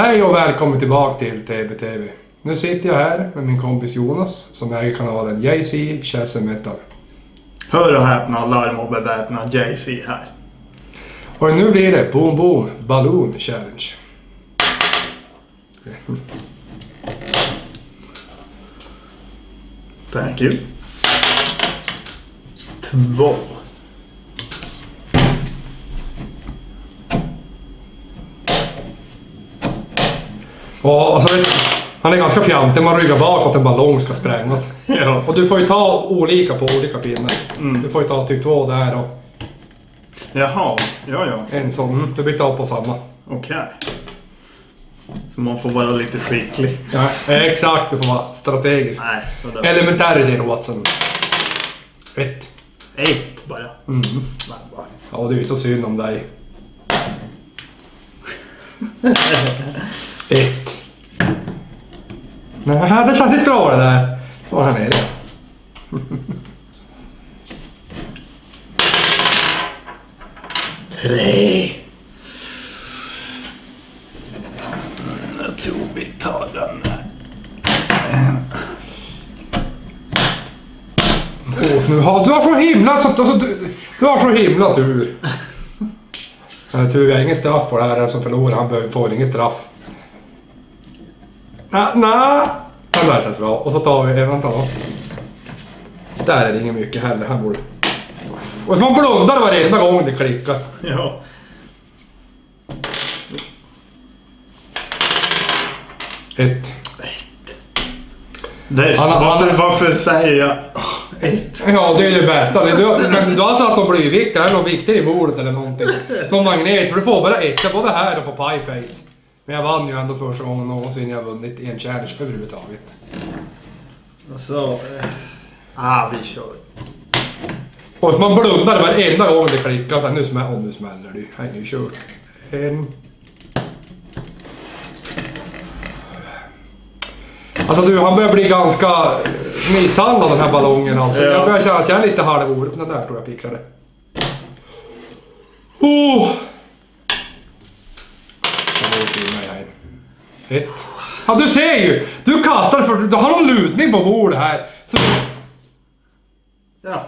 Hej och välkommen tillbaka till TBTV. Nu sitter jag här med min kompis Jonas som äger kanalen JC Chess Metal. Hör och häpna, larm och beväpna Jay-Z här. Och nu blir det Boom Boom Balloon Challenge. Thank you. Två. Och alltså, han är ganska fjantig, man ryggar bak för att en ballong ska sprängas. Ja. Och du får ju ta olika på olika pinnar. Mm. Du får ju ta typ två där och Jaha, ja ja. en sån. Mm, Du byter av på samma. Okej. Så man får vara lite skicklig. Ja, exakt, du får vara strategisk. Nej, vadå? Elementär idé Watson. Ett. Ett bara. Mm. Men bara. Ja, det är ju så synd om dig. Ett. Nej, det känns inte bra det där. Var här nere. Tre. Jag tror vi tar den där. Åh, nu har, du har så himla... Så, alltså, du, du har så himla tur. Eller tur, vi har ingen straff på det här. Den som förlorar han behöver- får ingen straff. Nej, nej. Den där känns bra. Och så tar vi en, vänta då. Där är det inget mycket heller. Här borde... Och man blundar varenda gång det klickar. Ja. Ett. Det är, Han- han- varför, varför säger jag ett? Ja, det är det bästa. Det- Du, men du har satt någon blyvikt eller någon vikter i bordet eller någonting. Någon magnet. För du får bara ett. Både här och på Pieface. Men jag vann ju ändå första gången någonsin jag vunnit en challenge överhuvudtaget. Så... eh, Ah, vi kör. Och man blundar varenda gång det klickar. Nu, smäller, oh, nu smäller det. Nej, nu kör. En. Alltså du, han börjar bli ganska misshandlad den här ballongen alltså. Ja. Jag börjar känna att jag är lite halvorolig. Den där tror jag fixar det. Oh! Jag går till mig här. Ett. Ja du ser ju! Du kastar för du har någon lutning på bordet här. Så, Ja.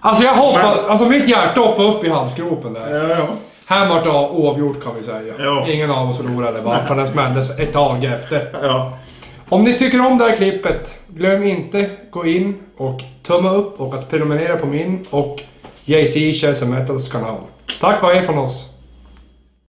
alltså jag hoppar, alltså mitt hjärta hoppade upp i halsgropen där. Ja, ja. Här vart det oavgjort kan vi säga. Ja. Ingen av oss förlorade va? För den smälldes ett tag efter. Ja. Om ni tycker om det här klippet, glöm inte gå in och tumma upp och att prenumerera på min och JC Chess Metals kanal. Tack och hej från oss.